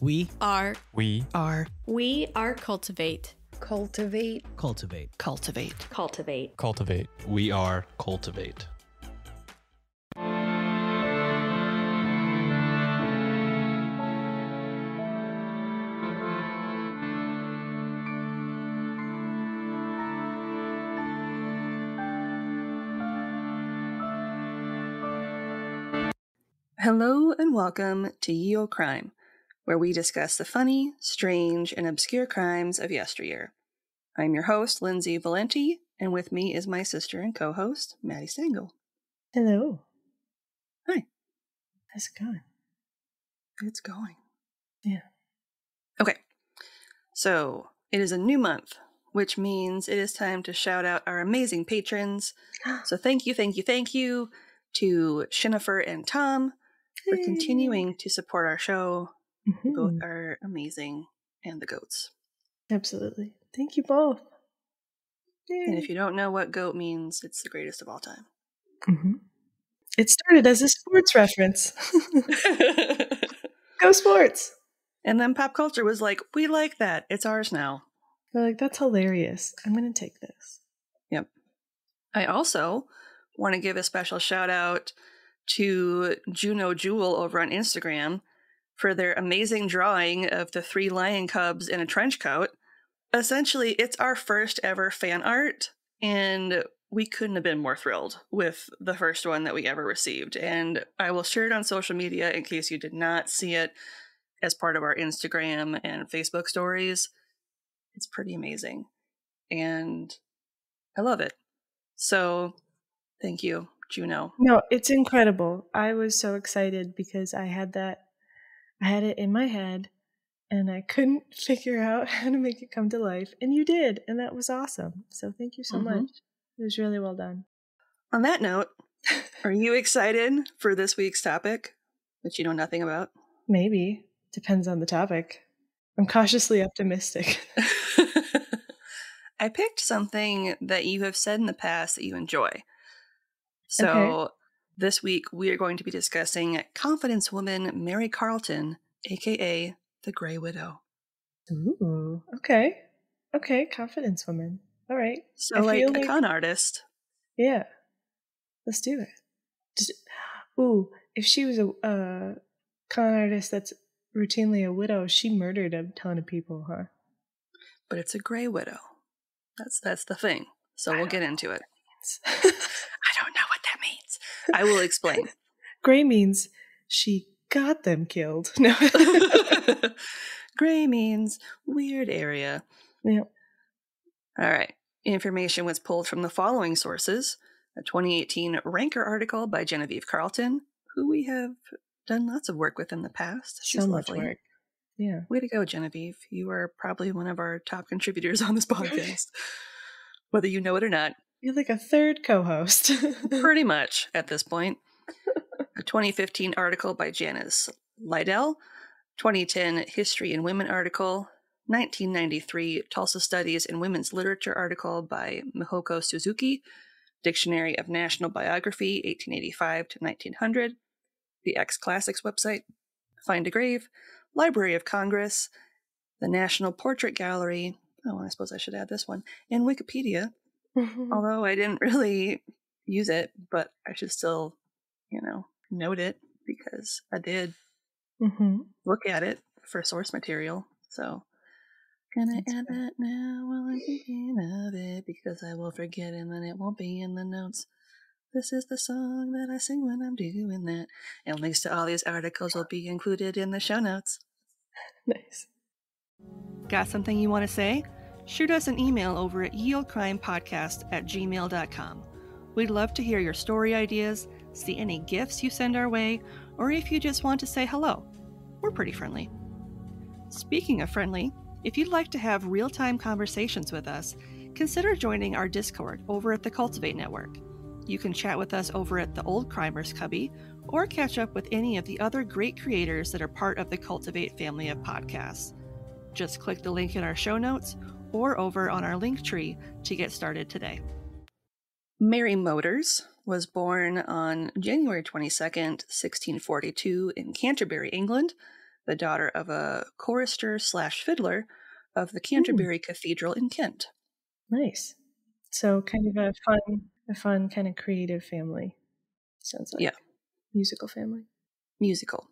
We are We are we are cultivate Cultivate. cultivate. cultivate Cultivate. cultivate. We are Cultivate. Hello and welcome to Yeo Crime, where we discuss the funny, strange, and obscure crimes of yesteryear. I'm your host, Lindsay Valenti, and with me is my sister and co host, Maddie Stengel. Hello. Hi. How's it going? It's going. Yeah. Okay, so it is a new month, which means it is time to shout out our amazing patrons. So thank you, thank you, thank you to Shinifer and Tom for continuing to support our show. Both Mhm. are amazing, and the goats. Absolutely. Thank you both. And if you don't know what goat means, it's the greatest of all time. hmm It started as a sports reference. Go sports. and then pop culture was like, we like that. It's ours now. They're like, that's hilarious. I'm going to take this. Yep. I also want to give a special shout out to Juno Jewel over on Instagram for their amazing drawing of the three lion cubs in a trench coat. Essentially, it's our first ever fan art, and we couldn't have been more thrilled with the first one that we ever received. And I will share it on social media in case you did not see it as part of our Instagram and Facebook stories. It's pretty amazing. And I love it. So thank you, Juno. No, it's incredible. I was so excited because I had that, I had it in my head and I couldn't figure out how to make it come to life. And you did. And that was awesome. So thank you so Mhm. much. It was really well done. On that note, are you excited for this week's topic, which you know nothing about? Maybe. Depends on the topic. I'm cautiously optimistic. I picked something that you have said in the past that you enjoy. So Okay. This week we are going to be discussing confidence woman Mary Carleton, aka the Grey Widow. Ooh. Okay. Okay. Confidence woman. All right. So I like a like- con artist. Yeah. Let's do it. Just, ooh, if she was a uh, con artist that's routinely a widow, she murdered a ton of people, huh? but it's a gray widow. That's that's the thing. So I we'll get know into it. I don't know what that means. I will explain. Gray means she got them killed. No. gray means weird area. yeah. All right. Information was pulled from the following sources: a 2018 Ranker article by Genevieve Carlton, who we have done lots of work with in the past. She's So much lovely. work. Yeah. Way to go, Genevieve. You are probably one of our top contributors on this podcast, whether you know it or not. You're like a third co host. pretty much at this point. A 2015 article by Janice Lydell, 2010 History and Women article, 1993 Tulsa Studies in Women's Literature article by Mihoko Suzuki, Dictionary of National Biography, 1885 to 1900, the X Classics website, Find a Grave, Library of Congress, the National Portrait Gallery. Oh, I suppose I should add this one, and Wikipedia although I didn't really use it, but I should still, you know, note it because I did hmm look at it for source material. So, can I That's add that now while I'm thinking of it? Because I will forget and then it won't be in the notes. This is the song that I sing when I'm doing that. And links to all these articles will be included in the show notes. Nice. Got something you want to say? Shoot us an email over at yeoldecrimepodcast at gmail.com. We'd love to hear your story ideas, see any gifts you send our way, or if you just want to say hello. We're pretty friendly. Speaking of friendly, if you'd like to have real time conversations with us, consider joining our Discord over at the Cultivate Network. You can chat with us over at the Old Crimers Cubby, or catch up with any of the other great creators that are part of the Cultivate family of podcasts. Just click the link in our show notes or over on our link tree to get started today. Mary Moders was born on January 22nd, 1642, in Canterbury, England, the daughter of a chorister slash fiddler of the Canterbury hmm. Cathedral in Kent. Nice. So kind of a fun, a fun kind of creative family. Sounds like Yeah. musical family. Musical.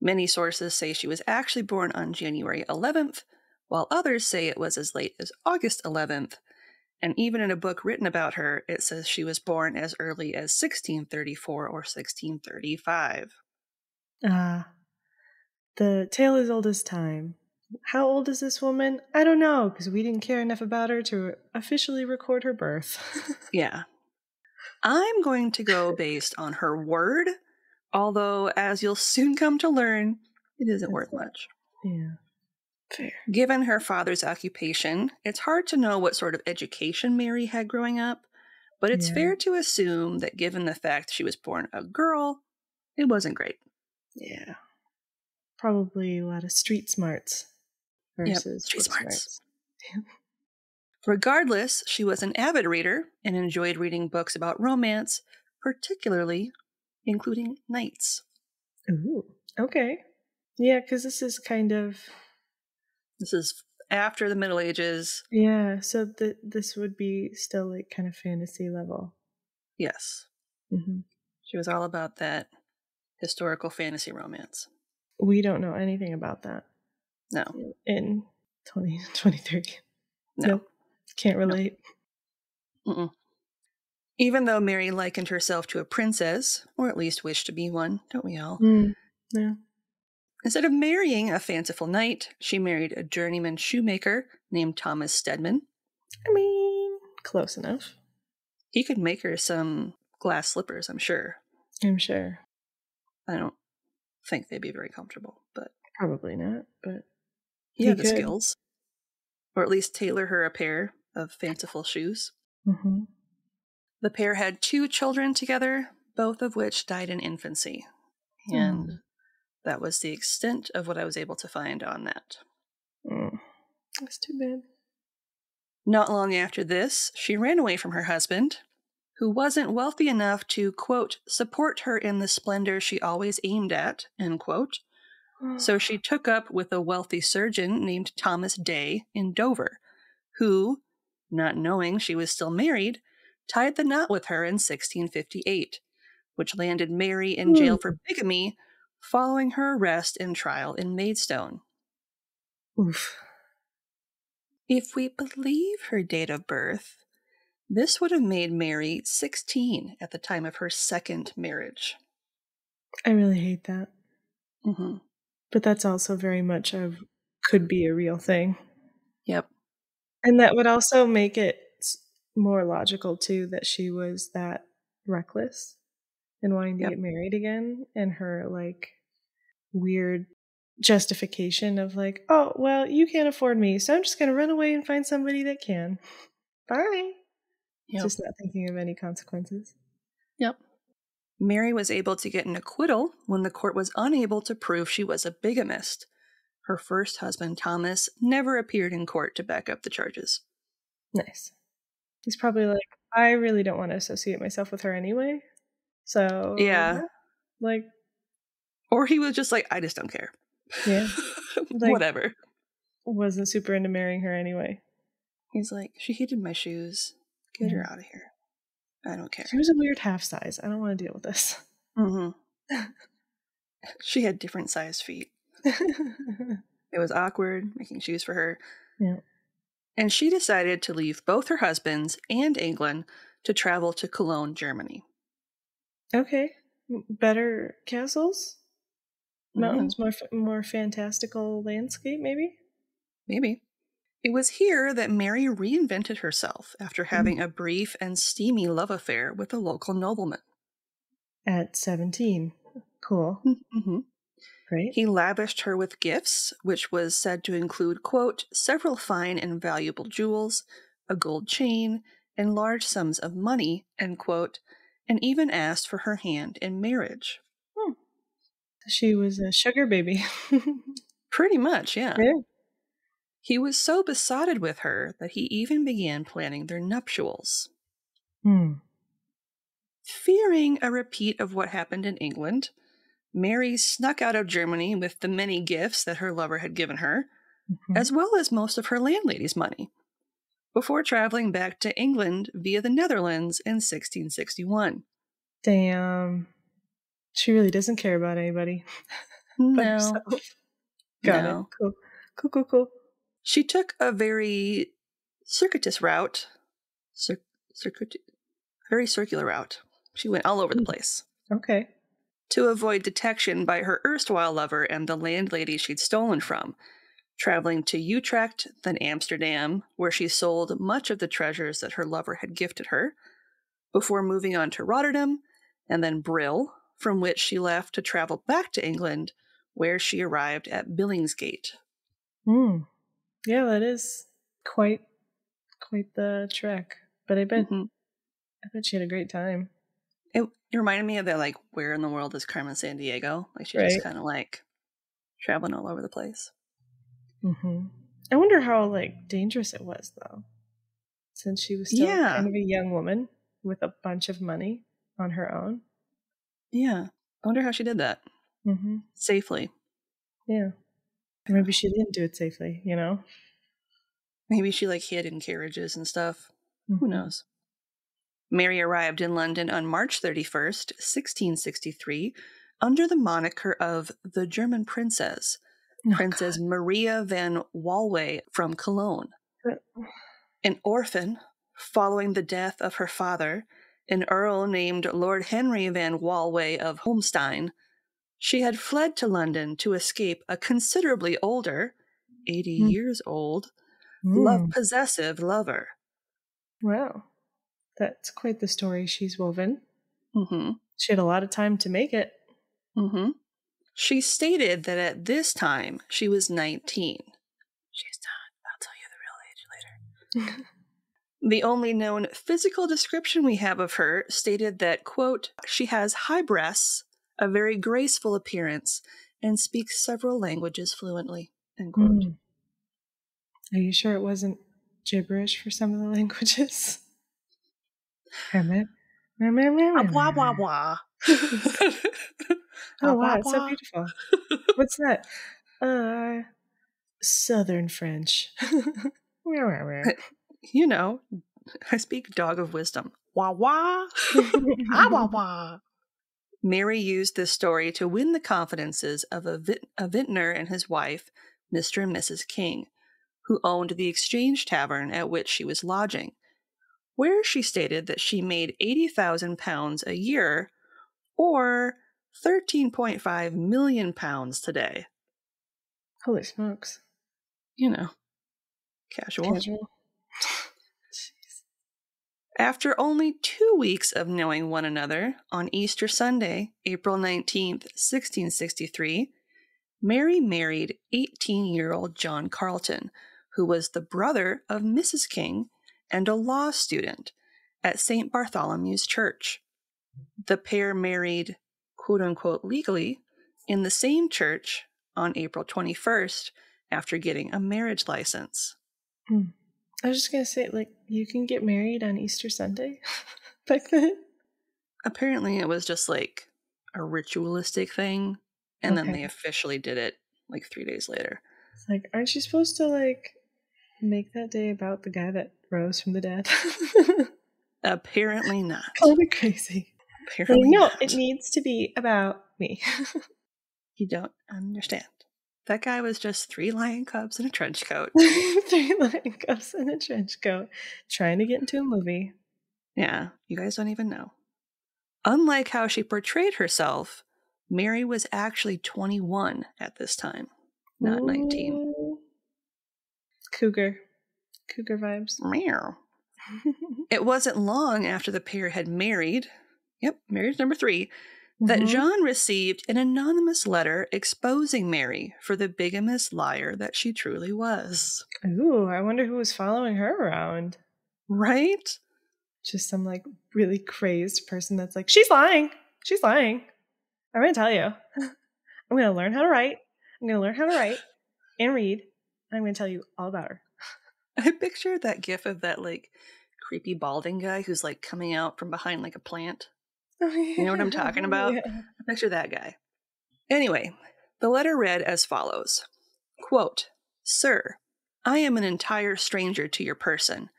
Many sources say she was actually born on January 11th, while others say it was as late as August 11th. And even in a book written about her, it says she was born as early as 1634 or 1635. Ah, the tale is old as time. How old is this woman? I don't know, because we didn't care enough about her to officially record her birth. Yeah. I'm going to go based on her word, although, as you'll soon come to learn, it isn't worth much. yeah. Fair. Given her father's occupation, it's hard to know what sort of education Mary had growing up, but it's Yeah. fair to assume that given the fact she was born a girl, it wasn't great. Yeah. Probably a lot of street smarts Yep, versus street book smarts. Regardless, she was an avid reader and enjoyed reading books about romance, particularly including knights. Ooh. Okay. Yeah, because this is kind of This is after the Middle Ages. yeah. So th- this would be still like kind of fantasy level. Yes, hmm she was all about that historical fantasy romance. We don't know anything about that No, in 2023. no. Nope. Can't relate. Even though Mary likened herself to a princess, or at least wished to be one, don't we all? Mm. Yeah. Instead of marrying a fanciful knight, she married a journeyman shoemaker named Thomas Stedman. I mean, close enough. He could make her some glass slippers, I'm sure. I'm sure. I don't think they'd be very comfortable, but Probably not, but he, He had the skills. Or at least tailor her a pair of fanciful shoes. hmm The pair had two children together, both of which died in infancy. And Mm. That was the extent of what I was able to find on that. mm. that's too bad. Not long after this, she ran away from her husband, who wasn't wealthy enough to, quote, support her in the splendor she always aimed at, end quote. So she took up with a wealthy surgeon named Thomas Day in Dover, who, not knowing she was still married, tied the knot with her in 1658, which landed Mary in jail for bigamy following her arrest and trial in Maidstone. Oof. If we believe her date of birth, this would have made Mary 16 at the time of her second marriage. I really hate that. hmm But that's also very much of could be a real thing. Yep. And that would also make it more logical too that she was that reckless and wanting to Yep. get married again and her like weird justification of like, oh, well, you can't afford me, so I'm just going to run away and find somebody that can. Bye. Yep. Just not thinking of any consequences. Yep. Mary was able to get an acquittal when the court was unable to prove she was a bigamist. Her first husband, Thomas, never appeared in court to back up the charges. Nice. He's probably like, I really don't want to associate myself with her anyway. So, Yeah. Like, Or he was just like, I just don't care. Yeah. Like- Whatever. wasn't super into marrying her anyway. He's like, she hated my shoes. Get her out of here. I don't care. She was a weird half size. I don't want to deal with this. Mm-hmm. she had different sized feet. It was awkward making shoes for her. Yeah. And she decided to leave both her husbands and England to travel to Cologne, Germany. okay. Better castles? Mhm. Mountains? More, more fantastical landscape, maybe? Maybe. It was here that Mary reinvented herself after having a brief and steamy love affair with a local nobleman. At 17. Cool. hmm Great. He lavished her with gifts, which was said to include, quote, several fine and valuable jewels, a gold chain, and large sums of money, end quote, and even asked for her hand in marriage. She was a sugar baby. Pretty much, yeah. yeah. He was so besotted with her that he even began planning their nuptials. Hmm. Fearing a repeat of what happened in England, Mary snuck out of Germany with the many gifts that her lover had given her, Mhm. as well as most of her landlady's money, before traveling back to England via the Netherlands in 1661. Damn. She really doesn't care about anybody. No. Got no. it. Cool. Cool, cool, cool. She took a very circuitous route, cir- circuit, very circular route. She went all over the Hmm. place Okay. to avoid detection by her erstwhile lover and the landlady she'd stolen from, traveling to Utrecht, then Amsterdam, where she sold much of the treasures that her lover had gifted her, before moving on to Rotterdam and then Brill, from which she left to travel back to England, where she arrived at Billingsgate. Hmm. Yeah, that is quite quite the trek. But I bet Mhm. I bet she had a great time. It, it reminded me of that, like, where in the world is Carmen Sandiego? Like, she's Right. just kind of like traveling all over the place. Mm-hmm. I wonder how like dangerous it was though, since she was still Yeah. kind of a young woman with a bunch of money on her own. Yeah. I wonder how she did that hmm safely. Yeah. Maybe she didn't do it safely. You know. Maybe she, like, hid in carriages and stuff. Who Mhm. knows? Mary arrived in London on March 31st, 1663, under the moniker of the German Princess, Oh, Princess Maria van Wolway from Cologne. An orphan, following the death of her father, an earl named Lord Henry van Wolway of Holstein, she had fled to London to escape a considerably older, 80 Hmm. years old, Mm. love possessive lover. Wow. That's quite the story she's woven. hmm She had a lot of time to make it. hmm She stated that at this time she was 19. She's not. I'll tell you the real age later. The only known physical description we have of her stated that, quote, she has high breasts, a very graceful appearance, and speaks several languages fluently, end quote. Mm. Are you sure it wasn't gibberish for some of the languages? Hermit. Wah, wah, wah. Oh wow, it's so beautiful. What's that? Uh Southern French. you know, I speak dog of wisdom. Wah wah. Ah, wah, wah. Mary used this story to win the confidences of a, vit- a vintner and his wife, Mr. and Mrs. King, who owned the Exchange Tavern at which she was lodging, where she stated that she made 80,000 pounds a year, or 13.5 million pounds today. Holy smokes. You know, casual. Casual. After only two weeks of knowing one another, on Easter Sunday, April 19th, 1663, Mary married 18 year old John Carleton, who was the brother of Mrs. King and a law student at St. Bartholomew's Church. The pair married, quote unquote, legally in the same church on April 21st after getting a marriage license. Hmm. I was just gonna say, like, you can get married on Easter Sunday back then. apparently it was just like a ritualistic thing and then they officially did it like three days later It's like, aren't you supposed to like make that day about the guy that rose from the dead? apparently not kind of crazy. Like, apparently no, not. it needs to be about me. you don't understand that guy was just three lion cubs in a trench coat. Three lion cubs in a trench coat, trying to get into a movie. yeah you guys don't even know. Unlike how she portrayed herself mary was actually 21 at this time not 19 Cougar, cougar vibes. Meow. it wasn't long after the pair had married. Yep marriage number three that Mhm. John received an anonymous letter exposing Mary for the bigamous liar that she truly was. Ooh, I wonder who was following her around. Right? Just some like really crazed person that's like, she's lying. She's lying. I'm gonna tell you. I'm gonna learn how to write. I'm gonna learn how to write and read. And I'm gonna tell you all about her. I picture that gif of that like creepy balding guy who's like coming out from behind like a plant. You know what I'm talking about? Yeah. Picture that guy. Anyway, the letter read as follows Quote, Sir, I am an entire stranger to your person,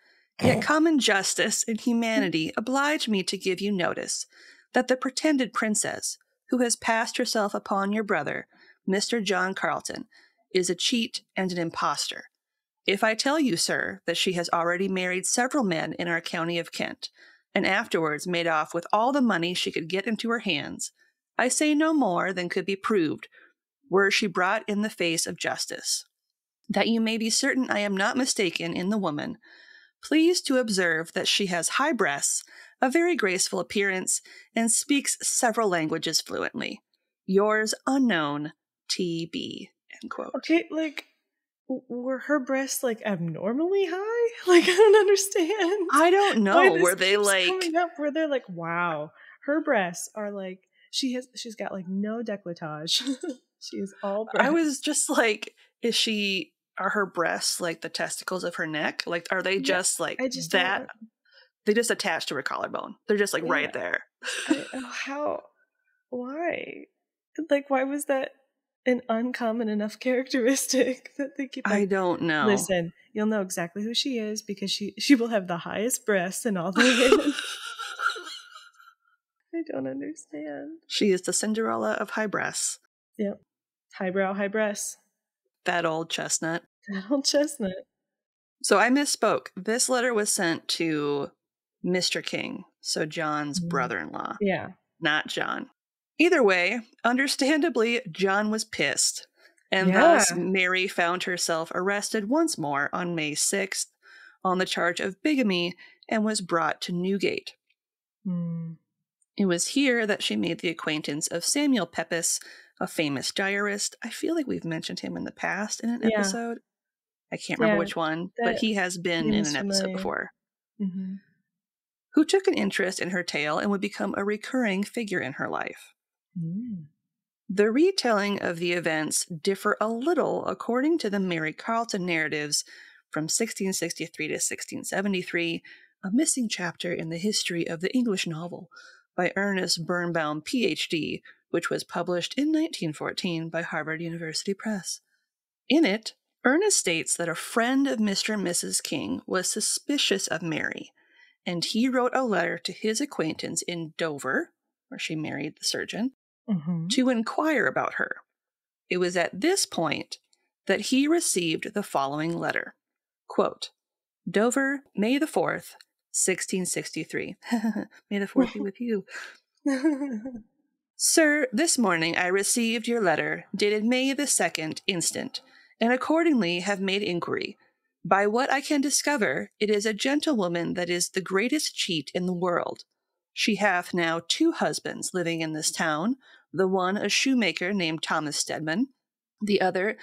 yet common justice and humanity oblige me to give you notice that the pretended princess, who has passed herself upon your brother, Mr. John Carleton, is a cheat and an impostor. If I tell you, sir, that she has already married several men in our county of Kent, and afterwards made off with all the money she could get into her hands, I say no more than could be proved were she brought in the face of justice. That you may be certain I am not mistaken in the woman, please to observe that she has high breasts, a very graceful appearance, and speaks several languages fluently. Yours unknown, T.B. Okay, like were her breasts like abnormally high? Like I don't understand. I don't know. Were they like coming up where they're like, wow, her breasts are like she has she's got like no decolletage. she is all breasts. I was just like, is she are her breasts like the testicles of her neck? Like are they Yeah, just like I just that? They just attach to her collarbone. They're just like Yeah. right there. I, oh, how why? Like why was that an uncommon enough characteristic that they keep I don't know. Listen, you'll know exactly who she is because she she will have the highest breasts in all the women. I don't understand. She is the Cinderella of high breasts. Yep. Highbrow, high breasts. That old chestnut. That old chestnut. So I misspoke. This letter was sent to Mr. King, so John's Mm. brother in law, Yeah. not John. Either way, understandably, John was pissed. And Yeah. thus, Mary found herself arrested once more on May 6th on the charge of bigamy and was brought to Newgate. Hmm. It was here that she made the acquaintance of Samuel Pepys, a famous diarist. I feel like we've mentioned him in the past in an Yeah. episode. I can't remember Yeah, which one, but he has been in an episode familiar. before. Mm-hmm. Who took an interest in her tale and would become a recurring figure in her life. Mm. The retelling of the events differ a little according to the Mary Carleton narratives from 1663 to 1673, a missing chapter in the history of the English novel by Ernest Bernbaum, PhD, which was published in 1914 by Harvard University Press. In it, Ernest states that a friend of Mr. and Mrs. King was suspicious of Mary, and he wrote a letter to his acquaintance in Dover, where she married the surgeon, Mm-hmm. to inquire about her. It was at this point that he received the following letter Quote, Dover, May the 4th, 1663. May the 4th be with you. Sir, this morning I received your letter, dated May the 2nd instant, and accordingly have made inquiry. By what I can discover, it is a gentlewoman that is the greatest cheat in the world. She hath now two husbands living in this town, the one a shoemaker named Thomas Stedman, the other,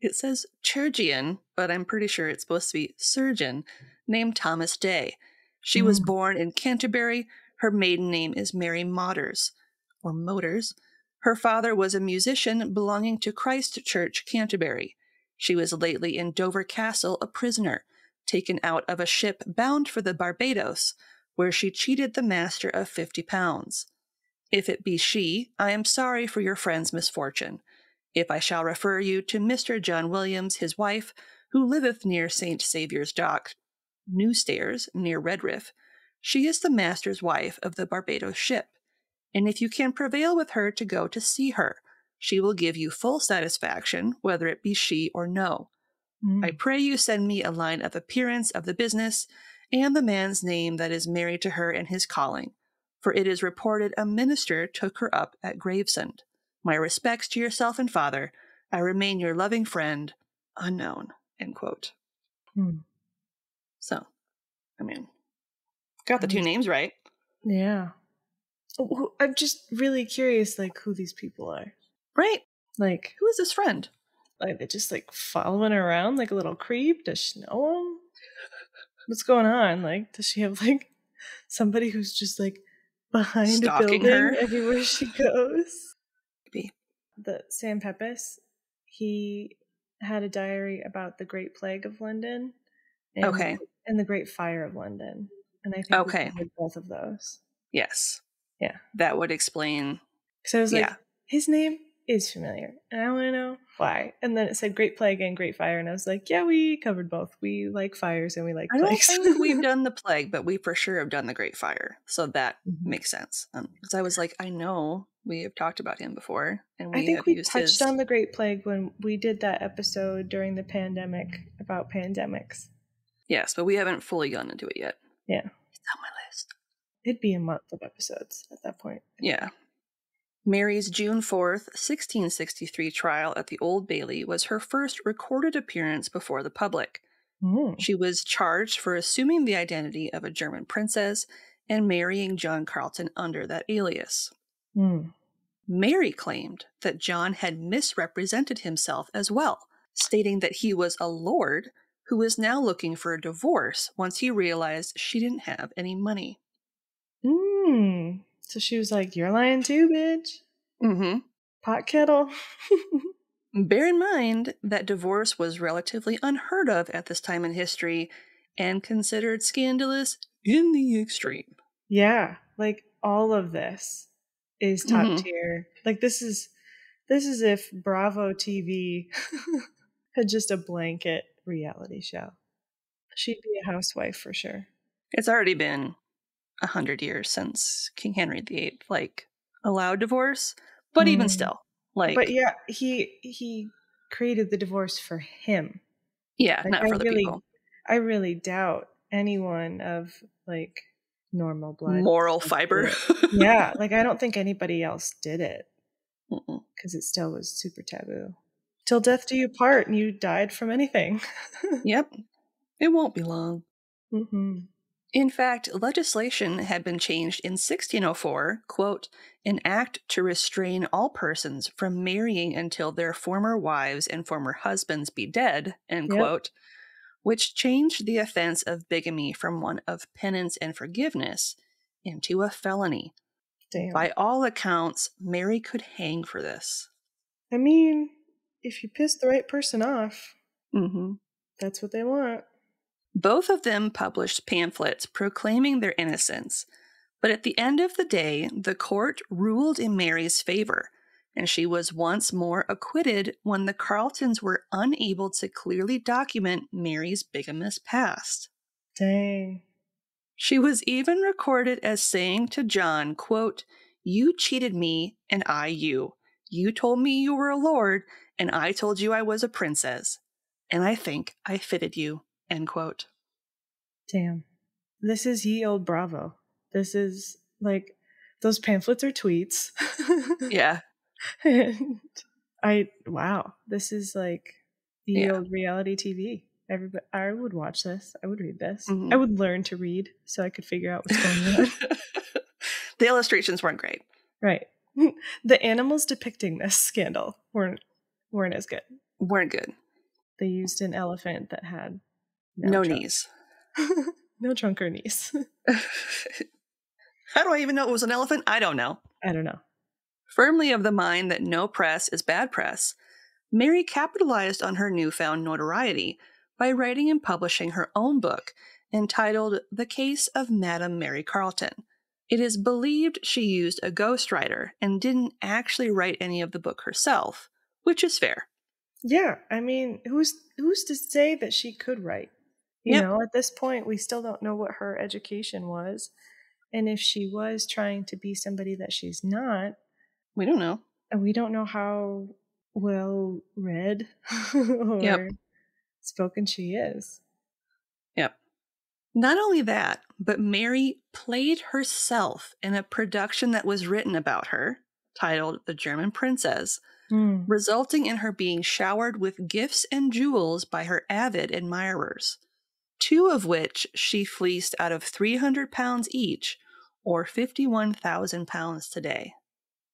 it says Chirurgian, but I'm pretty sure it's supposed to be surgeon, named Thomas Day. She was Mm. born in Canterbury. Her maiden name is Mary Modders, or Moders. Her father was a musician belonging to Christ Church, Canterbury. She was lately in Dover Castle a prisoner, taken out of a ship bound for the Barbados, where she cheated the master of fifty pounds. If it be she, I am sorry for your friend's misfortune. If I shall refer you to Mr. John Williams, his wife, who liveth near St. Saviour's Dock, New Stairs, near Redriff, she is the master's wife of the Barbados ship. And if you can prevail with her to go to see her, she will give you full satisfaction, whether it be she or no. I Mm. pray you send me a line of appearance of the business and the man's name that is married to her and his calling, for it is reported a minister took her up at Gravesend. My respects to yourself and father. I remain your loving friend, unknown. End quote. Hmm. So, I mean, got the two names right. Yeah. Oh, I'm just really curious, like who these people are. Right? Like, Who is this friend? like they just like following her around like a little creep. Does she know him? What's going on? Like, does she have like somebody who's just like behind Stalking a building her? everywhere she goes? Maybe. The Sam Pepys, he had a diary about the Great Plague of London. And, Okay. And the Great Fire of London, and I think Okay. both of those. Yes. Yeah. That would explain. So I was like, Yeah. his name is familiar. And I want to know why. And then it said Great Plague and Great Fire. And I was like, yeah, we covered both. We like fires and we like I don't think we've done the plague, but we for sure have done the Great Fire. So that Mhm. makes sense. Because I was like, I know we have talked about him before. And we I think we touched his... on the Great Plague when we did that episode during the pandemic about pandemics. Yes, but we haven't fully gone into it yet. Yeah. It's on my list. It'd be a month of episodes at that point. Yeah. Mary's June 4th, 1663 trial at the Old Bailey was her first recorded appearance before the public. Mm. She was charged for assuming the identity of a German princess and marrying John Carleton under that alias. Mm. Mary claimed that John had misrepresented himself as well, stating that he was a lord who was now looking for a divorce once he realized she didn't have any money. Mm. So she was like, You're lying too, bitch. Mm-hmm. Pot kettle. Bear in mind that divorce was relatively unheard of at this time in history and considered scandalous in the extreme. yeah. Like all of this is top Mhm. tier. Like this is this is if Bravo TV had just a blanket reality show. She'd be a housewife for sure. It's already been a hundred years since King Henry VIII like allowed divorce, but even Mm. still, like, but yeah, he he created the divorce for him. yeah, Like, not I for the really, people. I really doubt anyone of like normal blood. Moral fiber. yeah, like I don't think anybody else did it because it still was super taboo. Till death do you part, and you died from anything. yep, it won't be long. hmm In fact, legislation had been changed in 1604, quote, an act to restrain all persons from marrying until their former wives and former husbands be dead, end Yep. quote, which changed the offense of bigamy from one of penance and forgiveness into a felony. Damn. By all accounts, Mary could hang for this. I mean, if you piss the right person off, Mm-hmm. that's what they want. Both of them published pamphlets proclaiming their innocence, but at the end of the day, the court ruled in Mary's favor, and she was once more acquitted when the Carletons were unable to clearly document Mary's bigamous past. Dang. She was even recorded as saying to John, quote, You cheated me, and I you. You told me you were a lord, and I told you I was a princess. And I think I fitted you, end quote. Damn. This is ye old Bravo. This is like those pamphlets are tweets. Yeah. and I wow, this is like the Yeah. old reality TV. Everybody, I would watch this. I would read this. Mhm. I would learn to read so I could figure out what's going on. the illustrations weren't great. right. the animals depicting this scandal weren't weren't as good. Weren't good. They used an elephant that had No, trunk. knees. no trunk or knees. How do I even know it was an elephant? I don't know. I don't know. Firmly of the mind that no press is bad press, Mary capitalized on her newfound notoriety by writing and publishing her own book entitled The Case of Madame Mary Carleton. It is believed she used a ghostwriter and didn't actually write any of the book herself, which is fair. Yeah, I mean, who's who's to say that she could write? You Yep. know, at this point, we still don't know what her education was, and if she was trying to be somebody that she's not, We don't know. and we don't know how well read or spoken she is. Yep. Not only that, but Mary played herself in a production that was written about her, titled The German Princess, Hmm. resulting in her being showered with gifts and jewels by her avid admirers, two of which she fleeced out of 300 pounds each, or 51,000 pounds today.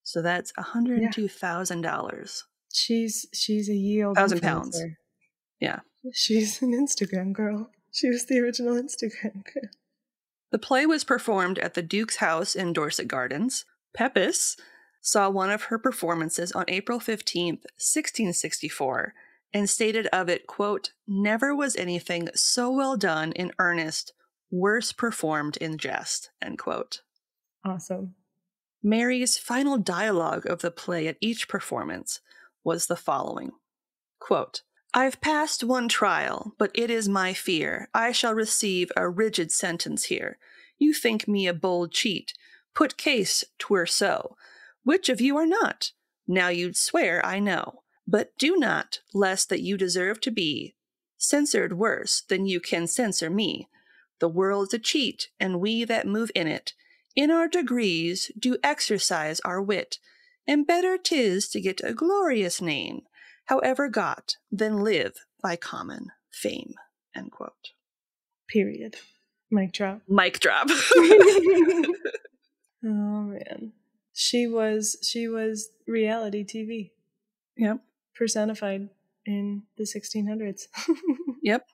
So that's $102,000. She's she's a ye old Thousand pounds. Yeah. She's an Instagram girl. She was the original Instagram girl. The play was performed at the Duke's house in Dorset Gardens. Pepys saw one of her performances on April 15th, 1664, and stated of it, quote, Never was anything so well done in earnest, worse performed in jest, end quote. Awesome. Mary's final dialogue of the play at each performance was the following Quote, I've passed one trial, but it is my fear I shall receive a rigid sentence here. You think me a bold cheat. Put case, twere so. Which of you are not? Now you'd swear, I know. But do not, lest that you deserve to be censored worse than you can censor me. The world's a cheat, and we that move in it, in our degrees, do exercise our wit, and better 'tis to get a glorious name, however got, than live by common fame. End quote. Period. Mic drop. Mic drop. oh man. She was she was reality TV yep. Personified in the 1600s. Yep.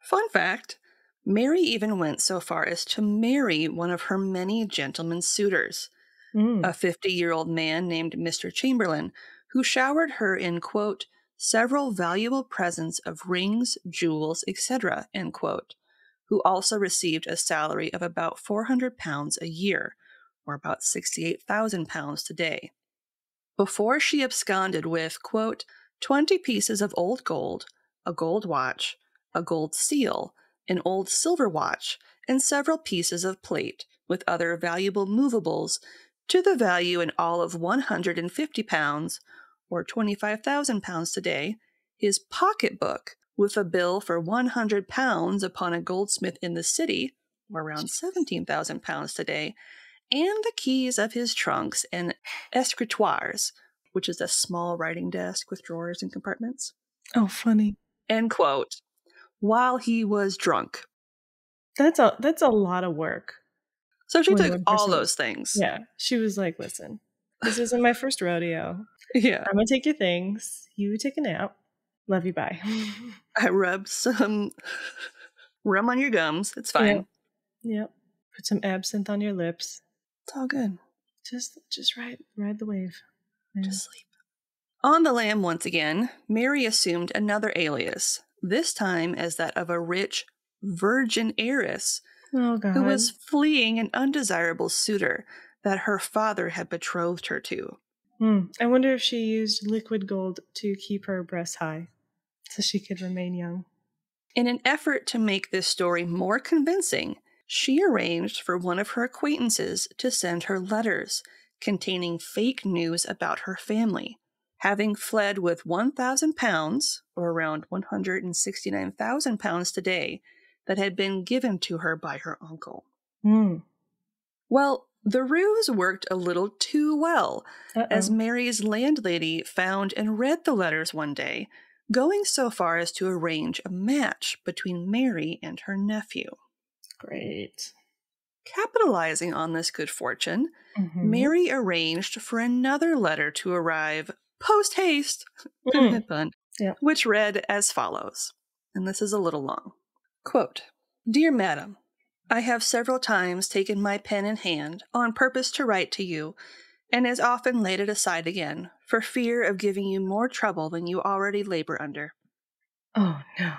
Fun fact Mary even went so far as to marry one of her many gentlemen suitors, Mm. a 50 year old man named Mr. Chamberlain, who showered her in, quote, several valuable presents of rings, jewels, etc., end quote, who also received a salary of about 400 pounds a year, or about 68,000 pounds today. Before she absconded with, quote, 20 pieces of old gold, a gold watch, a gold seal, an old silver watch, and several pieces of plate, with other valuable movables, to the value in all of 150 pounds, or 25,000 pounds today, his pocketbook, with a bill for 100 pounds upon a goldsmith in the city, or around 17,000 pounds today, and the keys of his trunks and escritoires, which is a small writing desk with drawers and compartments. Oh, funny. End quote. While he was drunk. That's a that's a lot of work. So she When took all those things. Yeah. She was like, "Listen, this isn't my first rodeo. Yeah. I'm gonna take your things. You take a nap. Love you. Bye." I rubbed some rum on your gums. It's fine. yep. Put some absinthe on your lips. It's all good. Just just ride ride the wave. Yeah. Just sleep. On the lam once again, Mary assumed another alias, this time as that of a rich, virgin heiress oh who was fleeing an undesirable suitor that her father had betrothed her to. Hmm. I wonder if she used liquid gold to keep her breasts high, so she could remain young. In an effort to make this story more convincing, she arranged for one of her acquaintances to send her letters containing fake news about her family. Having fled with 1,000 pounds, or around 169,000 pounds today, that had been given to her by her uncle. Hmm. Well, the ruse worked a little too well, as Uh-oh. Mary's landlady found and read the letters one day, going so far as to arrange a match between Mary and her nephew. Great. Capitalizing on this good fortune, Mhm. Mary arranged for another letter to arrive post haste, Mm. Yeah. which read as follows, and this is a little long. Quote, Dear Madam, I have several times taken my pen in hand on purpose to write to you, and as often laid it aside again, for fear of giving you more trouble than you already labor under. Oh no.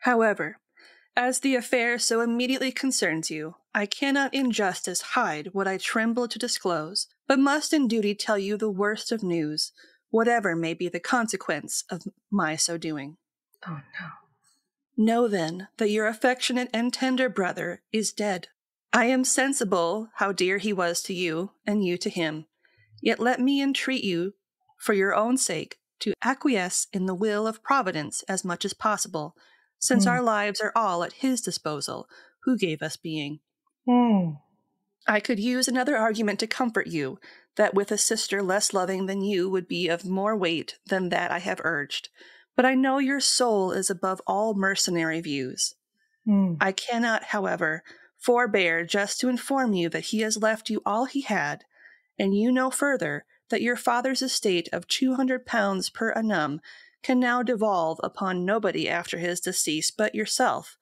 However, as the affair so immediately concerns you, I cannot in justice hide what I tremble to disclose, but must in duty tell you the worst of news, whatever may be the consequence of my so doing. Oh no. Know then that your affectionate and tender brother is dead. I am sensible how dear he was to you, and you to him. Yet let me entreat you, for your own sake, to acquiesce in the will of Providence as much as possible, since Hmm. our lives are all at his disposal, who gave us being. Hmm. I could use another argument to comfort you, that with a sister less loving than you would be of more weight than that I have urged. But I know your soul is above all mercenary views. Hmm. I cannot, however, forbear just to inform you that he has left you all he had, and you know further that your father's estate of two hundred pounds per annum can now devolve upon nobody after his decease but yourself,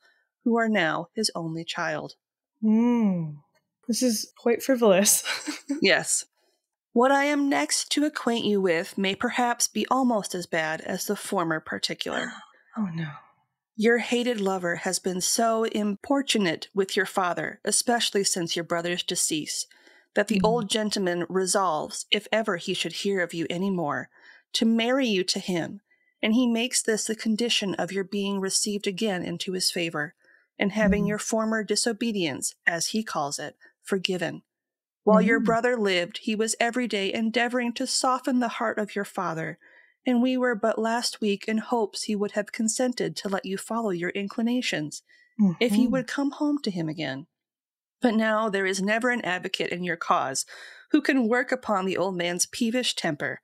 who are now his only child. Hmm. This is quite frivolous. Yes. What I am next to acquaint you with may perhaps be almost as bad as the former particular. oh no. Your hated lover has been so importunate with your father, especially since your brother's decease, that the Mhm. old gentleman resolves, if ever he should hear of you any more, to marry you to him, and he makes this the condition of your being received again into his favor, and having Mhm. your former disobedience, as he calls it, forgiven. While your Mhm. brother lived, he was every day endeavoring to soften the heart of your father, and we were but last week in hopes he would have consented to let you follow your inclinations, if you Mhm. would come home to him again. But now there is never an advocate in your cause who can work upon the old man's peevish temper,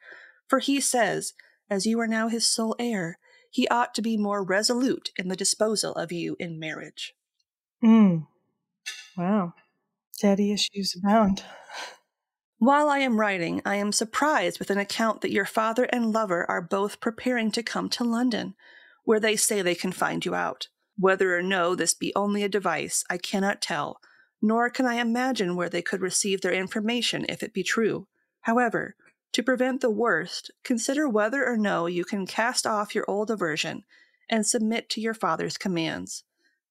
for he says, as you are now his sole heir, he ought to be more resolute in the disposal of you in marriage. Mm. Wow. Daddy issues abound. While I am writing, I am surprised with an account that your father and lover are both preparing to come to London, where they say they can find you out. Whether or no this be only a device, I cannot tell, nor can I imagine where they could receive their information if it be true. However, to prevent the worst, consider whether or no you can cast off your old aversion and submit to your father's commands.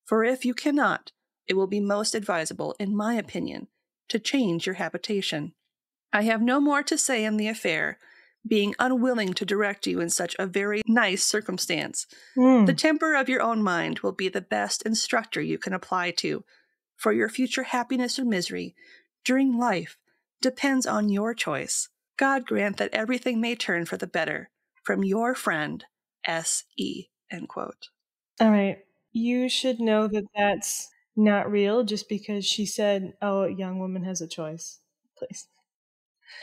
For if you cannot, it will be most advisable, in my opinion, to change your habitation. I have no more to say in the affair, being unwilling to direct you in such a very nice circumstance. Mm. The temper of your own mind will be the best instructor you can apply to, for your future happiness or misery during life depends on your choice. God grant that everything may turn for the better. From your friend, S. E. End quote. All right. You should know that that's not real just because she said, oh, a young woman has a choice. Please.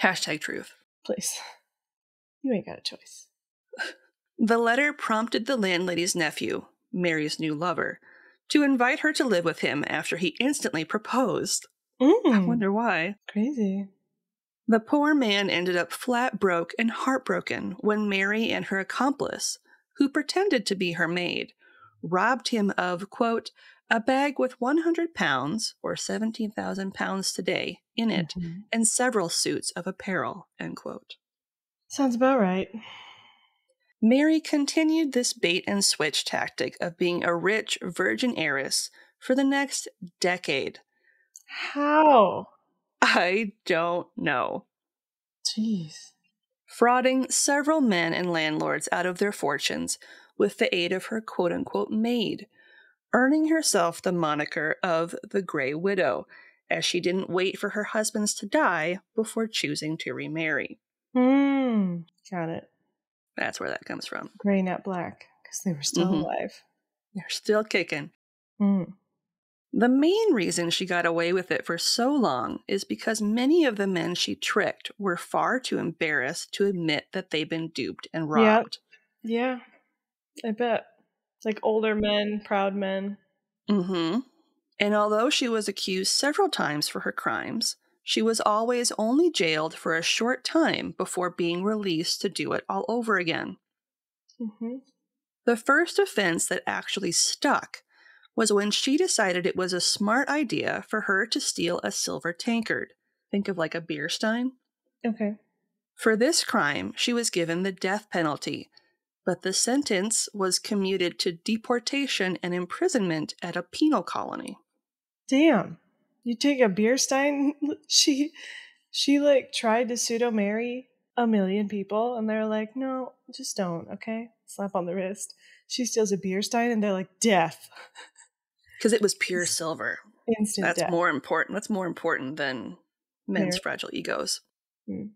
Hashtag truth. Please. You ain't got a choice. The letter prompted the landlady's nephew, Mary's new lover, to invite her to live with him after he instantly proposed. I Mm. wonder why. Crazy. The poor man ended up flat broke and heartbroken when Mary and her accomplice, who pretended to be her maid, robbed him of, quote, a bag with 100 pounds, or 17,000 pounds today, in it, Mhm. and several suits of apparel, end quote. Sounds about right. Mary continued this bait and switch tactic of being a rich virgin heiress for the next decade. How? I don't know. Jeez. frauding several men and landlords out of their fortunes with the aid of her quote unquote maid, earning herself the moniker of the Grey Widow, as she didn't wait for her husbands to die before choosing to remarry. Hmm. Got it. That's where that comes from. Gray, not black, because they were still Mhm. alive. They're still kicking. Mm. The main reason she got away with it for so long is because many of the men she tricked were far too embarrassed to admit that they'd been duped and robbed. Yeah. I bet. It's like older men, proud men. Mm-hmm. And although she was accused several times for her crimes, she was always only jailed for a short time before being released to do it all over again. Mm-hmm. The first offense that actually stuck was when she decided it was a smart idea for her to steal a silver tankard. Think of like a beer stein. Okay. For this crime, she was given the death penalty, but the sentence was commuted to deportation and imprisonment at a penal colony. Damn. You take a beer stein. She, she like tried to pseudo marry a million people, and they're like, no, just don't. Okay. Slap on the wrist. She steals a beer stein, and they're like, death. Because it was pure silver. Instant That's death. more important. That's more important than men's Mary. fragile egos. Hmm.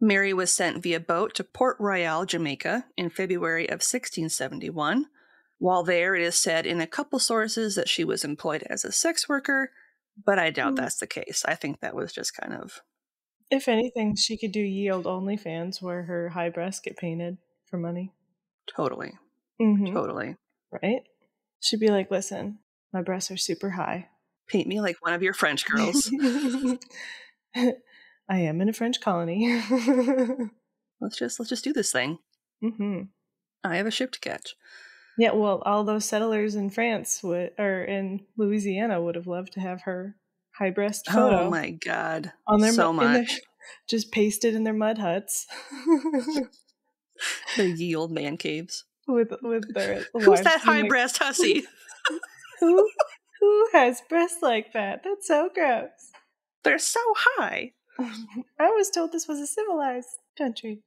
Mary was sent via boat to Port Royal, Jamaica, in February of 1671. While there, it is said in a couple sources that she was employed as a sex worker, but I doubt Hmm. that's the case. I think that was just kind of If anything, she could do yield OnlyFans where her high breasts get painted for money. totally, Mm-hmm. totally. Right? She'd be like, listen, my breasts are super high. Paint me like one of your French girls. I am in a French colony. let's just let's just do this thing. hmm I have a ship to catch. Yeah, well, all those settlers in France would, or in Louisiana would have loved to have her high breast photo Oh my god, on their so mu- in their- much. just pasted in their mud huts the ye old man caves. with with their Who's wives that high breast hussy? Who who has breasts like that? That's so gross. They're so high. I was told this was a civilized country.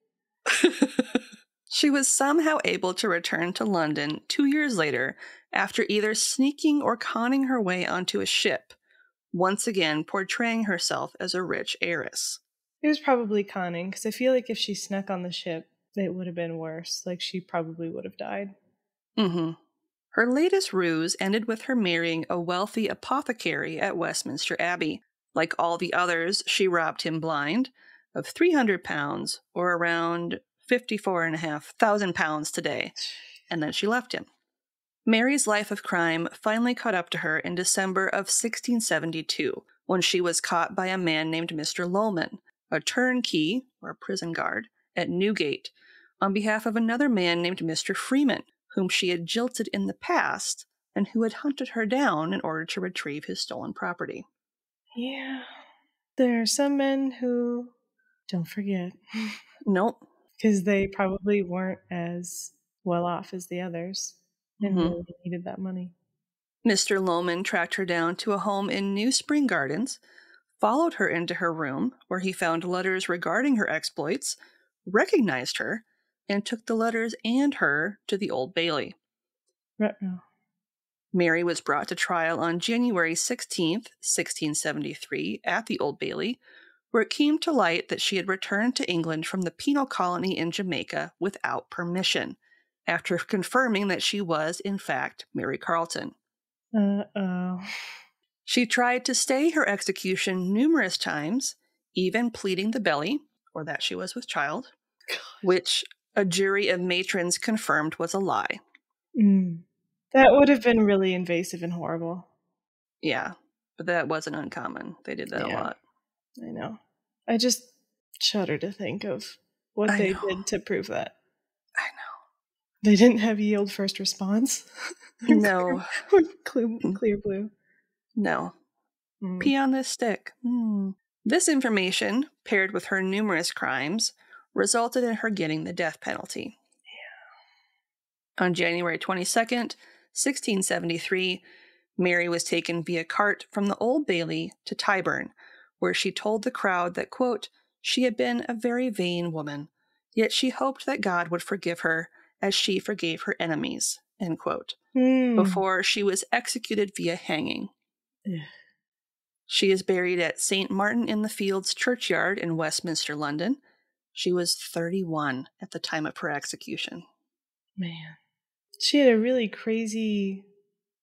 she was somehow able to return to London two years later after either sneaking or conning her way onto a ship, once again portraying herself as a rich heiress. It was probably conning, because I feel like if she snuck on the ship, it would have been worse. Like she probably would have died. Mm-hmm. Her latest ruse ended with her marrying a wealthy apothecary at Westminster Abbey. Like all the others, she robbed him blind of 300 pounds, or around 54,500 pounds today, and then she left him. Mary's life of crime finally caught up to her in December of 1672 when she was caught by a man named Mr. Lowman, a turnkey, or prison guard, at Newgate, on behalf of another man named Mr. Freeman, whom she had jilted in the past and who had hunted her down in order to retrieve his stolen property. Yeah. There are some men who don't forget. Nope. Because they probably weren't as well off as the others and Mhm. really needed that money. Mr. Lowman tracked her down to a home in New Spring Gardens, followed her into her room, where he found letters regarding her exploits, recognized her, and took the letters and her to the Old Bailey. Mary was brought to trial on January 16th, 1673, at the Old Bailey, where it came to light that she had returned to England from the penal colony in Jamaica without permission, after confirming that she was, in fact, Mary Carleton. Uh-oh. She tried to stay her execution numerous times, even pleading the belly, or that she was with child, which a jury of matrons confirmed was a lie. Mm. That would have been really invasive and horrible. Yeah, but that wasn't uncommon. They did that a lot. I know. I just shudder to think of what I they know. did to prove that. I know. They didn't have yield first response. No, clear, clear blue. no. Mm. Pee on this stick. Hmm. This information, paired with her numerous crimes, resulted in her getting the death penalty. On January 22nd, 1673, Mary was taken via cart from the Old Bailey to Tyburn, where she told the crowd that, quote, she had been a very vain woman, yet she hoped that God would forgive her as she forgave her enemies, end quote, Mm. before she was executed via hanging. She is buried at St. Martin in the Fields churchyard in Westminster, London. She was 31 at the time of her execution. Man. She had a really crazy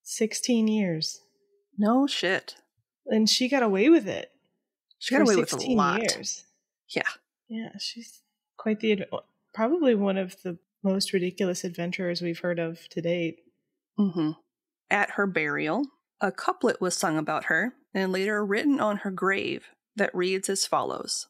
16 years. No shit. And she got away with it. She got away with a 16 lot. years. Yeah. Yeah, she's quite the probably one of the most ridiculous adventurers we've heard of to date. hmm At her burial, a couplet was sung about her and later written on her grave that reads as follows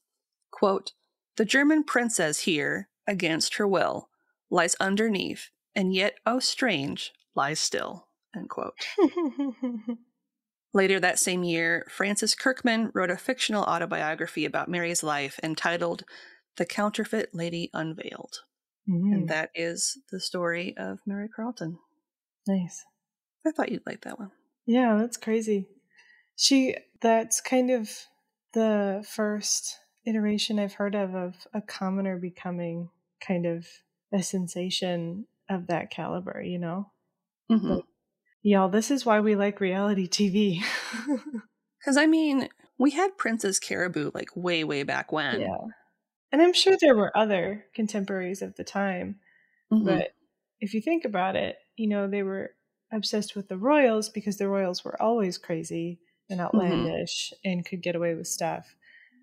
quote, The German princess here, against her will, lies underneath, and yet, oh strange, lies still. End quote. Later that same year, Francis Kirkman wrote a fictional autobiography about Mary's life entitled The Counterfeit Lady Unveiled. Mm, And that is the story of Mary Carleton. nice. I thought you'd like that one. Yeah, that's crazy. She that's kind of the first iteration I've heard of of a commoner becoming kind of a sensation of that caliber, you know? Because, But- Y'all, this is why we like reality TV. Because, I mean, we had Princess Caraboo like way, way back when. yeah. And I'm sure there were other contemporaries of the time, Mhm. but if you think about it, you know, they were obsessed with the royals because the royals were always crazy and outlandish and could get away with stuff.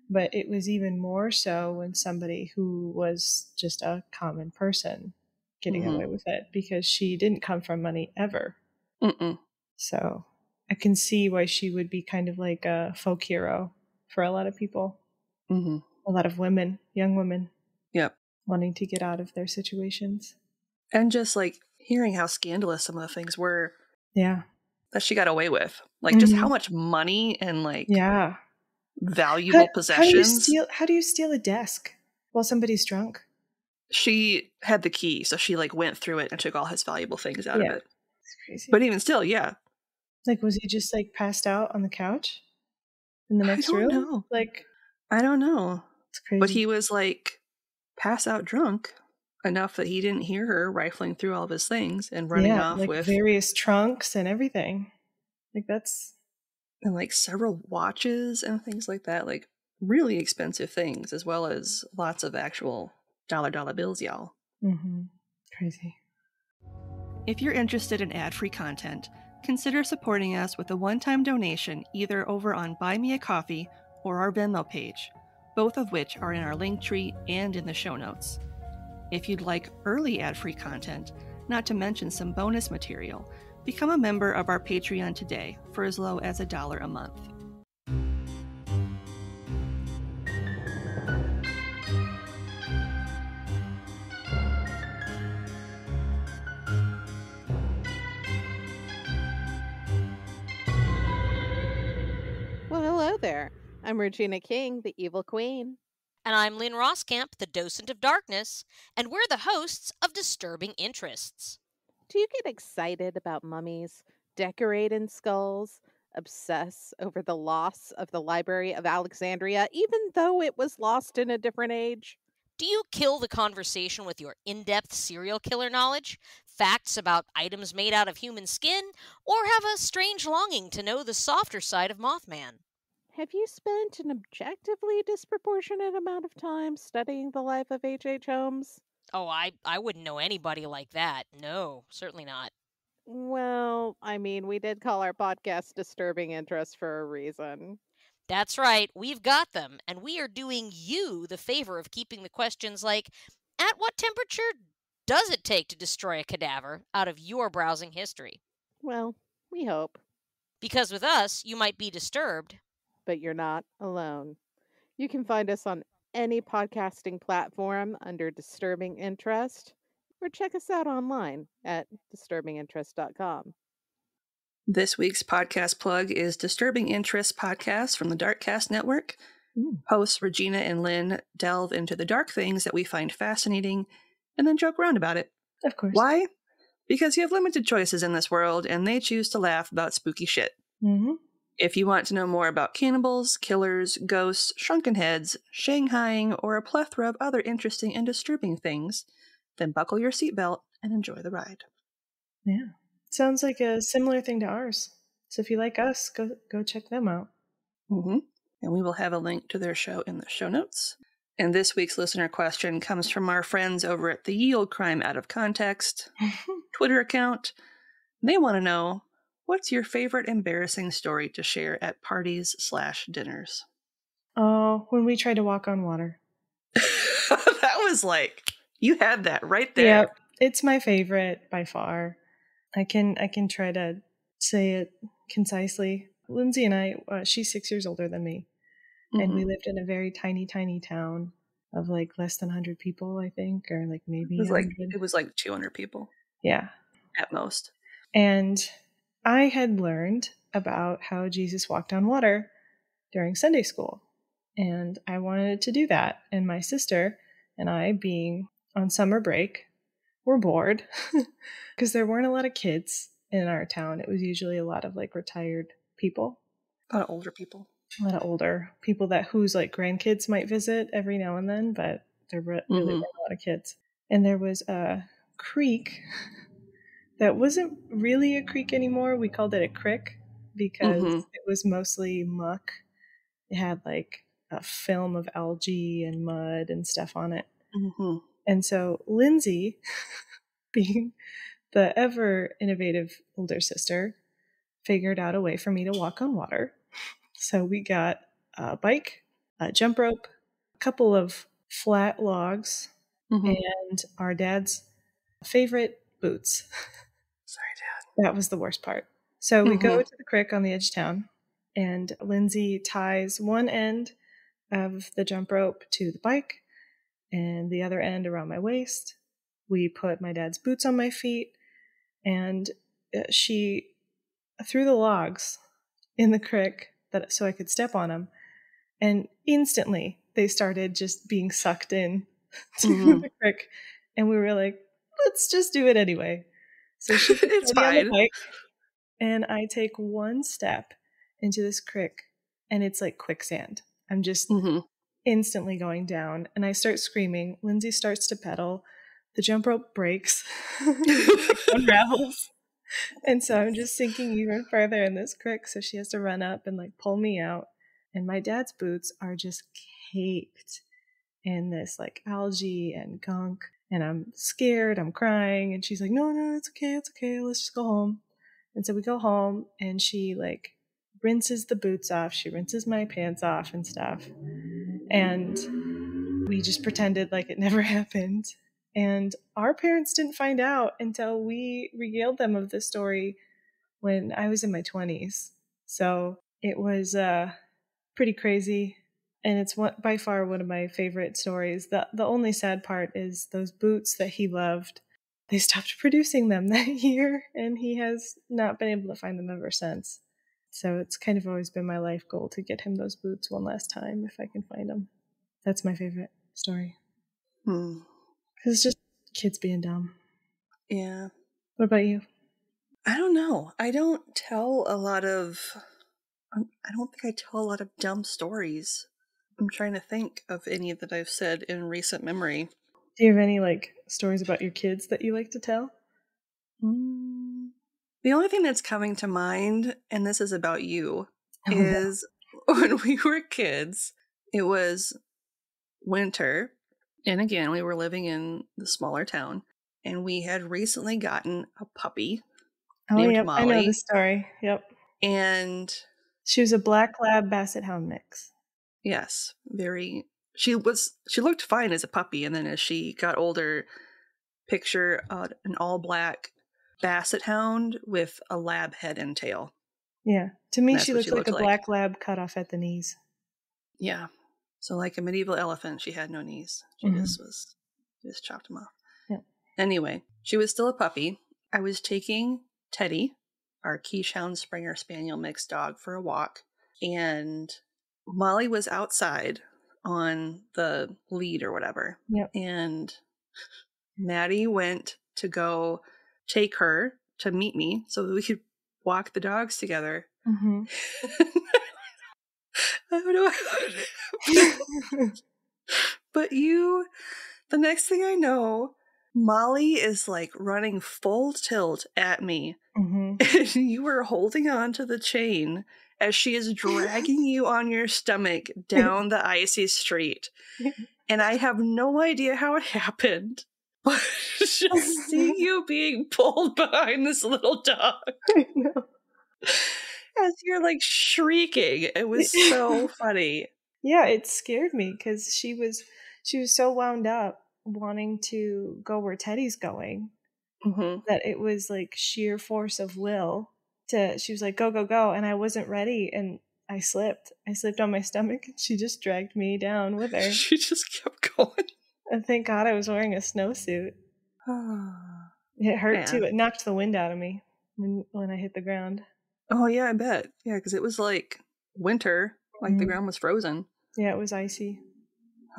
But it was even more so when somebody who was just a common person getting Mhm. away with it because she didn't come from money ever. Mm-mm. So I can see why she would be kind of like a folk hero for a lot of people, Mhm. a lot of women, young women Yep. wanting to get out of their situations. And just like hearing how scandalous some of the things were Yeah. that she got away with. Like just Mhm. how much money and like Yeah. Valuable How, how do you possessions. steal how do you steal a desk while somebody's drunk? she had the key, so she like went through it and took all his valuable things out Yeah. of it. It's crazy. But even still, yeah. like was he just like passed out on the couch? in the I next don't room? know. Like I don't know. it's crazy. But he was like pass out drunk enough that he didn't hear her rifling through all of his things and running yeah, off like with various trunks and everything. Like that's and like several watches and things like that. Like really expensive things, as well as lots of actual dollar dollar bills, y'all. hmm crazy. If you're interested in ad free content, consider supporting us with a one time donation either over on Buy Me a Coffee or our Venmo page, both of which are in our link tree and in the show notes. If you'd like early ad free content, not to mention some bonus material, become a member of our Patreon today for as low as a dollar a month. Well, hello there. I'm Regina King, the Evil Queen. And I'm Lynn Roskamp, the Docent of Darkness, and we're the hosts of Disturbing Interests. Do you get excited about mummies, decorate in skulls, obsess over the loss of the Library of Alexandria, even though it was lost in a different age? Do you kill the conversation with your in depth serial killer knowledge, facts about items made out of human skin, or have a strange longing to know the softer side of Mothman? Have you spent an objectively disproportionate amount of time studying the life of H.H. H. Holmes? Oh, I, I wouldn't know anybody like that. No, certainly not. Well, I mean, we did call our podcast Disturbing Interest for a reason. That's right, we've got them, and we are doing you the favor of keeping the questions like At what temperature does it take to destroy a cadaver out of your browsing history? Well, we hope, Because with us, you might be disturbed, but you're not alone. You can find us on any podcasting platform under Disturbing Interest, or check us out online at disturbinginterest.com. This week's podcast plug is Disturbing Interest podcast from the Darkcast Network. Hosts Regina and Lynn delve into the dark things that we find fascinating and then joke around about it. Of course. Why? Because you have limited choices in this world and they choose to laugh about spooky shit. hmm If you want to know more about cannibals, killers, ghosts, shrunken heads, Shanghaiing, or a plethora of other interesting and disturbing things, then buckle your seatbelt and enjoy the ride. Yeah. Sounds like a similar thing to ours. So if you like us, go go check them out. Mm-hmm. And we will have a link to their show in the show notes. And this week's listener question comes from our friends over at the Ye Olde Crime Out of Context Twitter account. They want to know what's your favorite embarrassing story to share at parties slash dinners. oh, when we tried to walk on water. that was like you had that right there. Yep. It's my favorite by far. I can I can try to say it concisely. Lindsay and I, uh, she's six years older than me, and we Mhm. lived in a very tiny, tiny town of like less than hundred people, I think, or like maybe it was like it was like 200 people yeah. at most. And I had learned about how Jesus walked on water during Sunday school. And I wanted to do that. And my sister and I, being on summer break, were bored because there weren't a lot of kids in our town. It was usually a lot of like retired people, A lot of older people. a lot of older people that whose like grandkids might visit every now and then, but there re- really Mhm. weren't a lot of kids. And there was a creek that wasn't really a creek anymore. We called it a crick because Mhm. it was mostly muck. It had like a film of algae and mud and stuff on it. hmm And so Lindsay, being the ever innovative older sister, figured out a way for me to walk on water. So we got a bike, a jump rope, a couple of flat logs, hmm and our dad's favorite boots. Sorry, Dad. That was the worst part. So we go Mhm. to the creek on the edge of town, and Lindsay ties one end of the jump rope to the bike and the other end around my waist. We put my dad's boots on my feet, and uh, she threw the logs in the creek that so I could step on them, and instantly they started just being sucked in to Mhm. the creek, and we were like, "Let's just do it anyway." So she It's put me on the fine. bike, and I take one step into this creek, and it's like quicksand. I'm just Mm-hmm. instantly going down and I start screaming. Lindsay starts to pedal. The jump rope breaks, unravels. And so I'm just sinking even further in this creek. So she has to run up and like pull me out. And my dad's boots are just caked in this like algae and gunk. And I'm scared, I'm crying. And she's like, no, no, it's okay, it's okay. Let's just go home. And so we go home and she like rinses the boots off. She rinses my pants off and stuff. And we just pretended like it never happened. And our parents didn't find out until we regaled them of the story when I was in my 20s. So it was uh, pretty crazy. And it's one, by far one of my favorite stories. The, the only sad part is those boots that he loved. They stopped producing them that year, and he has not been able to find them ever since. So it's kind of always been my life goal to get him those boots one last time if I can find them. That's my favorite story. Hmm. It's just kids being dumb. Yeah. What about you? I don't know. I don't tell a lot of. I don't think I tell a lot of dumb stories. I'm trying to think of any that I've said in recent memory. Do you have any like stories about your kids that you like to tell? Mm. The only thing that's coming to mind, and this is about you, Oh, no. is when we were kids, it was winter. And again, we were living in the smaller town, and we had recently gotten a puppy. Oh, named yep, I know the story. Yep. And She was a black lab basset hound mix. Yes, very. She was. She looked fine as a puppy, and then as she got older, picture uh, an all black basset hound with a lab head and tail. Yeah. To me, she looked she like looked a like. black lab cut off at the knees. Yeah. So like a medieval elephant, she had no knees. She Mhm. just was just chopped them off. Yeah. Anyway, she was still a puppy. I was taking Teddy, our Keeshond Springer Spaniel mixed dog, for a walk, and Molly was outside on the lead or whatever. Yep. And Maddie went to go take her to meet me so that we could walk the dogs together. Mm-hmm. I don't know But you, the next thing I know, Molly is like running full tilt at me, mm-hmm. and you were holding on to the chain as she is dragging you on your stomach down the icy street. And I have no idea how it happened. But just seeing you being pulled behind this little dog I know. as you're like shrieking, it was so funny. Yeah, it scared me because she was she was so wound up wanting to go where Teddy's going Mm-hmm. that it was like sheer force of will to she was like go go go and I wasn't ready and I slipped. I slipped on my stomach and she just dragged me down with her. She just kept going. And thank God I was wearing a snowsuit. It hurt Yeah. too. It knocked the wind out of me when when I hit the ground. Oh yeah, I bet. Yeah, because it was like winter, like the Mhm. ground was frozen. Yeah, it was icy.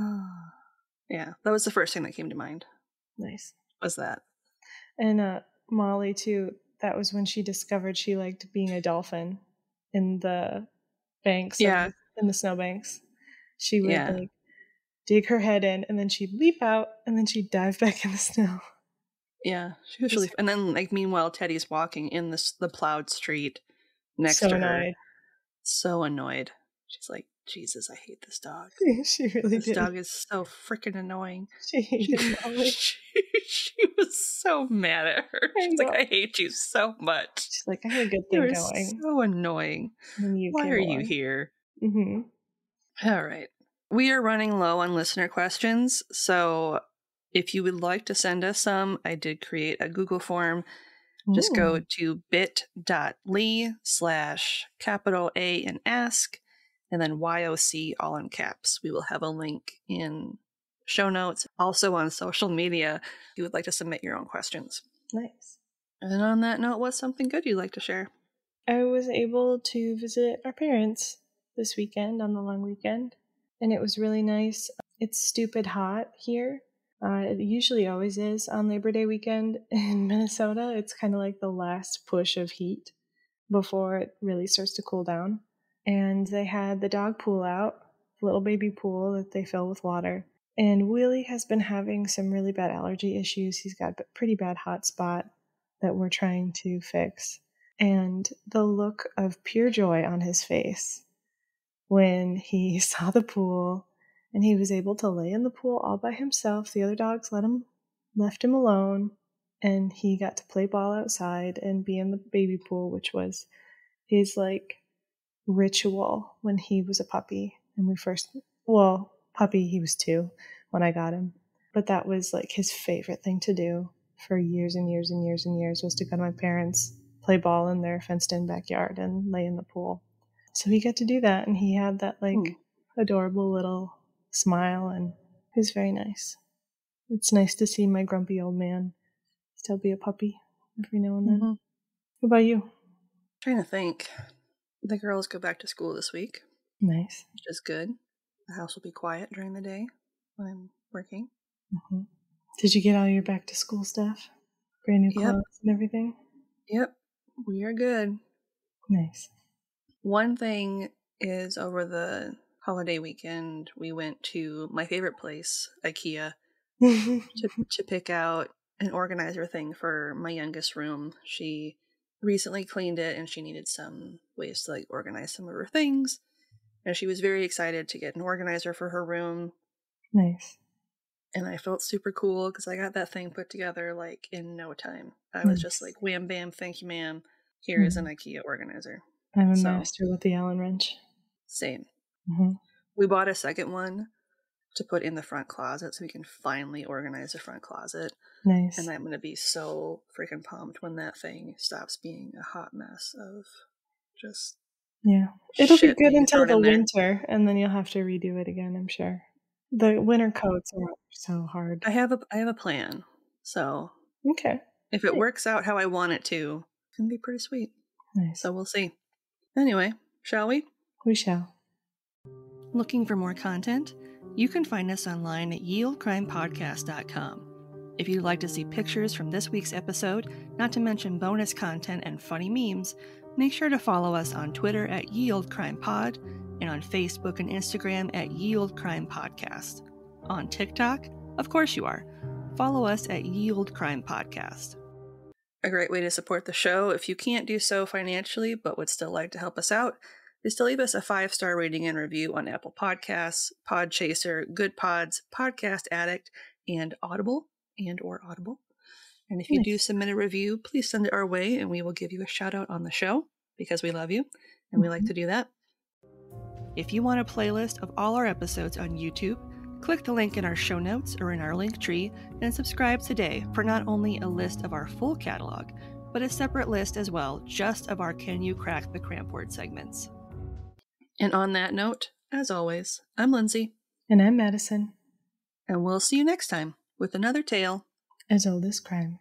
yeah, that was the first thing that came to mind. Nice. Was that? And uh Molly too, that was when she discovered she liked being a dolphin in the banks. Yeah. the- in the snowbanks. She would Yeah. like dig her head in and then she'd leap out and then she'd dive back in the snow. Yeah, she was really. And then, like, meanwhile, Teddy's walking in this the plowed street next so to her, annoyed. so annoyed. She's like, "Jesus, I hate this dog. she really This did. dog is so freaking annoying." She hated She, she, she was so mad at her. I She's like, "I hate you so much. She's like, I have a good thing are going. so annoying. Why are you here?" Mm-hmm. All right. We are running low on listener questions, so if you would like to send us some, I did create a Google form. Just go to bit.ly slash capital A and ask, and then YOC all in caps. We will have a link in show notes, also on social media if you would like to submit your own questions. Nice. And on that note, what's something good you'd like to share? I was able to visit our parents this weekend on the long weekend, and it was really nice. It's stupid hot here. Uh, it usually always is on Labor Day weekend in Minnesota. It's kind of like the last push of heat before it really starts to cool down. And they had the dog pool out, little baby pool that they fill with water. And Willie has been having some really bad allergy issues. He's got a pretty bad hot spot that we're trying to fix. And the look of pure joy on his face when he saw the pool and he was able to lay in the pool all by himself. The other dogs let him left him alone and he got to play ball outside and be in the baby pool, which was his like ritual when he was a puppy. And we first, well, puppy, he was two when I got him. But that was like his favorite thing to do for years and years and years and years was to go to my parents, play ball in their fenced in backyard and lay in the pool. So he got to do that and he had that like Hmm. adorable little smile and it was very nice. It's nice to see my grumpy old man still be a puppy every now and then. Mhm. What about you? Trying to think. The girls go back to school this week, Nice. which is good. The house will be quiet during the day when I'm working. hmm Did you get all your back to school stuff? Brand new Yep. clothes and everything? Yep, we are good. Nice. One thing is over the holiday weekend, we went to my favorite place, IKEA, to to pick out an organizer thing for my youngest room. She recently cleaned it and she needed some ways to like organize some of her things. And she was very excited to get an organizer for her room. nice. And I felt super cool because I got that thing put together like in no time. I was just like, wham bam, thank you, ma'am. Here is an IKEA organizer. I'm a So- master with the Allen wrench. Same. hmm We bought a second one to put in the front closet so we can finally organize the front closet. Nice. And I'm going to be so freaking pumped when that thing stops being a hot mess of just. yeah. It'll be good until the winter, and then you'll have to redo it again, I'm sure. The winter coats are so hard. I have a I have a plan. So Okay. if it Nice. works out how I want it to, it's to be pretty sweet. Nice. So we'll see. Anyway, shall we? we shall. Looking for more content? You can find us online at yeoldecrimepodcast.com. If you'd like to see pictures from this week's episode, not to mention bonus content and funny memes, make sure to follow us on Twitter at yeoldecrimepod and on Facebook and Instagram at yeoldecrimepodcast. On TikTok? Of course you are. Follow us at YeOldeCrimePodcast. A great way to support the show, if you can't do so financially but would still like to help us out, is to leave us a five star rating and review on Apple Podcasts, Podchaser, Goodpods, Podcast Addict, and Audible and or Audible. And if you do submit a review, please send it our way and we will give you a shout out on the show because we love you and we like mm-hmm. to do that. If you want a playlist of all our episodes on YouTube, click the link in our show notes or in our link tree and subscribe today for not only a list of our full catalog, but a separate list as well, just of our Can You Crack the Cramp Word segments. And on that note, as always, I'm Lindsay, And I'm Madison, and we'll see you next time with another tale. As old as crime.